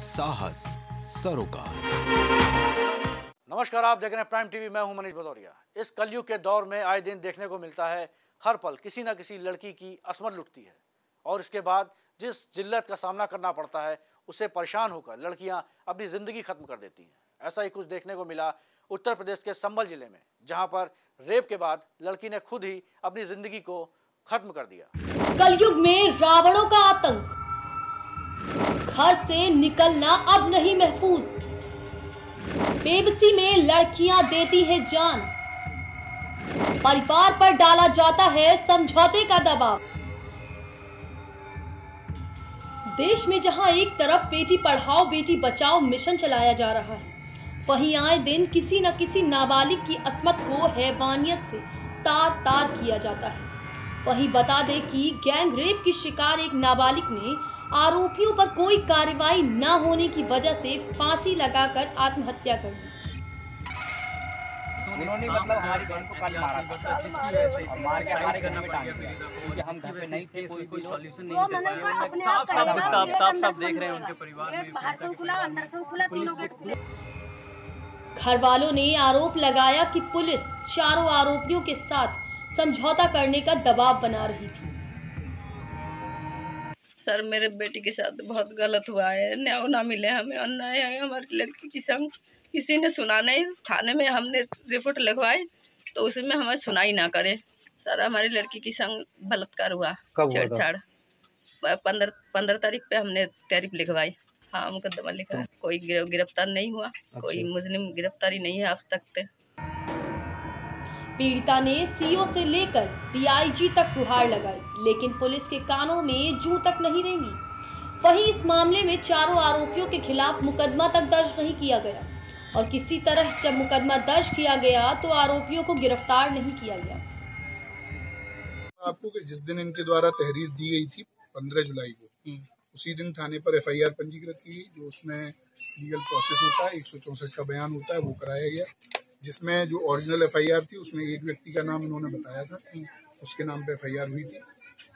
साहस सरोकार। नमस्कार आप देख रहे हैं प्राइम टीवी मैं हूँ मनीष भदौरिया। इस कलयुग के दौर में आए दिन देखने को मिलता है हर पल किसी न किसी लड़की की असमत लुटती है। और इसके बाद जिस जिल्लत का सामना करना पड़ता है उसे परेशान होकर लड़कियाँ अपनी ज़िंदगी खत्म कर देती हैं। ऐसा ही कुछ देखने को मिला उत्तर प्रदेश के संबल ज़िले में जहाँ पर रेप के बाद लड़की ने खुद ही अपनी ज़िंदगी को खत्म कर दिया। कलयुग में रावणों का आतंक। घर से निकलना अब नहीं महफूज। बेबसी में लड़कियाँ देती हैं जान। परिवार पर डाला जाता है समझौते का दबाव। देश में जहाँ एक तरफ़ बेटी पढ़ाओ, बेटी बचाओ मिशन चलाया जा रहा है, वहीं आए दिन किसी न किसी नाबालिग की असमत को हैवानियत से तार तार किया जाता है। वहीं बता दें कि गैंग रेप की शिकार एक नाबालिग ने आरोपियों पर कोई कार्रवाई न होने की वजह से फांसी लगाकर आत्महत्या कर ली उन्होंने मतलब हमारी बहन को कल मारा था। मार के हमारे घर में टांग दिया क्योंकि हम घर पे नहीं थे कोई कोई सॉल्यूशन नहीं दे पाए साफ़ साफ़ साफ़ साफ़ साफ़ देख रहे हैं उनके परिवार में बाहर से खुला अंदर से खुला तीनों गेट खुले। घर वालों ने आरोप लगाया कि पुलिस चारों आरोपियों के साथ समझौता करने का दबाव बना रही थी। सर मेरे बेटी के साथ बहुत गलत हुआ है। न्याय ना मिले हमें अन्याय है हमारी लड़की की संग। किसी ने सुना नहीं। थाने में हमने रिपोर्ट लिखवाई तो उसमें हमें सुनाई ना करे। सर हमारी लड़की की संग बलात्कार हुआ छेड़छाड़। पंद्रह पंद्रह तारीख पे हमने तारीफ़ लिखवाई। हाँ मुकदमा लिखा। कोई गिरफ़्तार नहीं हुआ। अच्छा। कोई मुस्लिम गिरफ्तारी नहीं है अब तक पे। पीड़िता ने सीओ से लेकर डीआईजी तक गुहार लगाई लेकिन पुलिस के कानों में जू तक नहीं रेंगी। वहीं इस मामले में चारों आरोपियों के खिलाफ मुकदमा तक दर्ज नहीं किया गया। और किसी तरह जब मुकदमा दर्ज किया गया तो आरोपियों को गिरफ़्तार नहीं किया गया। आपको कि जिस दिन इनके द्वारा तहरीर दी गई थी पंद्रह जुलाई को उसी दिन थाने पर एफआईआर पंजीकृत की जो उसमें लीगल प्रोसेस होता है एक का बयान होता है वो कराया गया। जिसमें जो ओरिजिनल एफआईआर थी, उसमें एक व्यक्ति का नाम इन्होंने बताया था। उसके नाम पे एफआईआर हुई थी।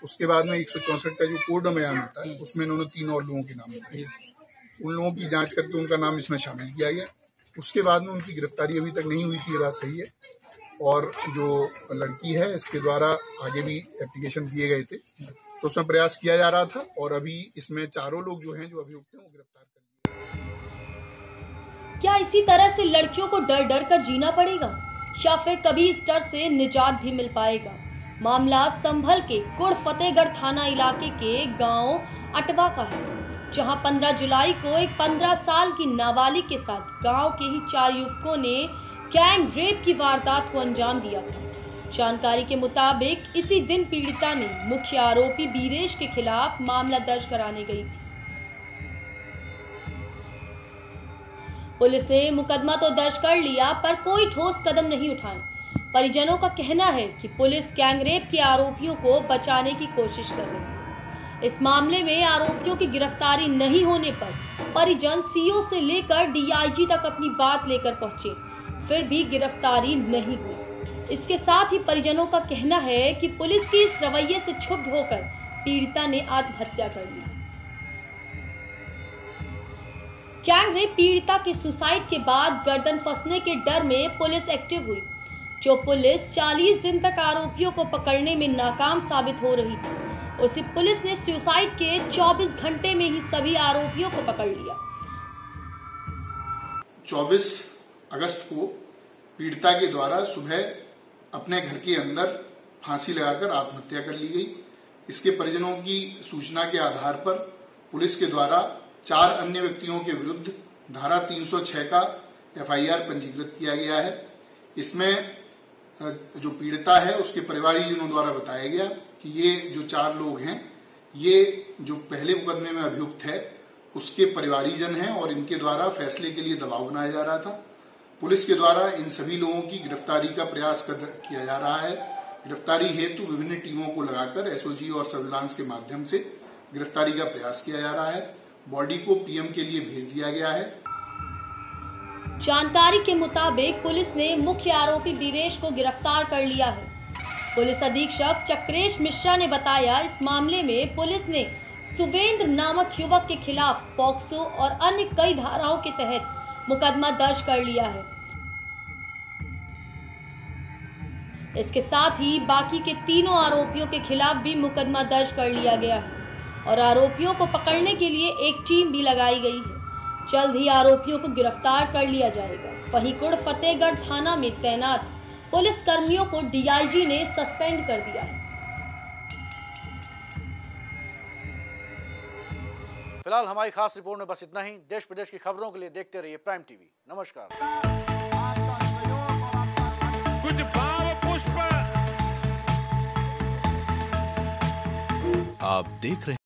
उसके बाद में एक सौ चौंसठ का जो कोर्ट बयान होता है, उसमें इन्होंने तीन और लोगों के नाम बताए। उन लोगों की जाँच करके उनका नाम इसमें शामिल किया गया। उसके बाद में उनकी गिरफ्तारी अभी तक नहीं हुई थी, ये बात सही है। और जो लड़की है, इसके द्वारा आगे भी एप्लीकेशन दिए गए थे। तो उसमें प्रयास किया जा रहा था और अभी इसमें चारों लोग जो हैं, जो अभियुक्त हैं क्या इसी तरह से लड़कियों को डर डर कर जीना पड़ेगा? या फिर कभी इस डर से निजात भी मिल पाएगा? मामला संभल के कुड़ फतेहगढ़ थाना इलाके के गाँव अटवा का है, जहाँ 15 जुलाई को एक 15 साल की नाबालिग के साथ गाँव के ही चार युवकों ने गैंग रेप की वारदात को अंजाम दिया। था जानकारी के मुताबिक, इसी दिन पीड़िता ने मुख्य आरोपी बीरेश के खिलाफ मामला दर्ज कराने गई थी। पुलिस ने मुकदमा तो दर्ज कर लिया, पर कोई ठोस कदम नहीं उठाए। परिजनों का कहना है कि पुलिस गैंगरेप के आरोपियों को बचाने की कोशिश कर रही है। इस मामले में आरोपियों की गिरफ्तारी नहीं होने पर परिजन सीओ से लेकर डीआईजी तक अपनी बात लेकर पहुँचे। फिर भी गिरफ्तारी नहीं हुई। इसके साथ ही परिजनों का कहना है कि पुलिस के इस रवैये से क्षुब्ध होकर पीड़िता ने आत्महत्या कर ली। गैंग रेप पीड़िता के सुसाइड के बाद गर्दन फंसने के डर में पुलिस एक्टिव हुई, जो पुलिस 40 दिन तक आरोपियों को पकड़ने में नाकाम साबित हो रही थी। उसी पुलिस ने सुसाइड के 24 घंटे में ही सभी आरोपियों को पकड़ लिया। 24 अगस्त को पीड़िता के द्वारा सुबह अपने घर के अंदर फांसी लगाकर आत्महत्या कर ली गई। इसके परिजनों की सूचना के आधार पर पुलिस के द्वारा चार अन्य व्यक्तियों के विरुद्ध धारा 306 का एफआईआर पंजीकृत किया गया है। इसमें जो पीड़िता है, उसके परिवारजनों द्वारा बताया गया कि ये जो चार लोग हैं, ये जो पहले मुकदमे में अभियुक्त है, उसके परिवारीजन हैं और इनके द्वारा फैसले के लिए दबाव बनाया जा रहा था। पुलिस के द्वारा इन सभी लोगों की गिरफ्तारी का प्रयास कर किया जा रहा है। गिरफ्तारी हेतु विभिन्न टीमों को लगाकर एसओजी और सर्विलांस के माध्यम से गिरफ्तारी का प्रयास किया जा रहा है। बॉडी को पीएम के लिए भेज दिया गया है। जानकारी के मुताबिक पुलिस ने मुख्य आरोपी बीरेश को गिरफ़्तार कर लिया है। पुलिस अधीक्षक चक्रेश मिश्रा ने बताया, इस मामले में पुलिस ने सुवेंद्र नामक युवक के खिलाफ पॉक्सो और अन्य कई धाराओं के तहत मुकदमा दर्ज कर लिया है। इसके साथ ही बाकी के तीनों आरोपियों के खिलाफ भी मुकदमा दर्ज कर लिया गया है। और आरोपियों को पकड़ने के लिए एक टीम भी लगाई गई है। जल्द ही आरोपियों को गिरफ़्तार कर लिया जाएगा। वहीं कुड़ फतेहगढ़ थाना में तैनात पुलिस कर्मियों को डीआईजी ने सस्पेंड कर दिया है। फ़िलहाल हमारी खास रिपोर्ट में बस इतना ही। देश प्रदेश की खबरों के लिए देखते रहिए प्राइम टीवी। नमस्कार। कुछ भाव पुष्प। आप देख रहे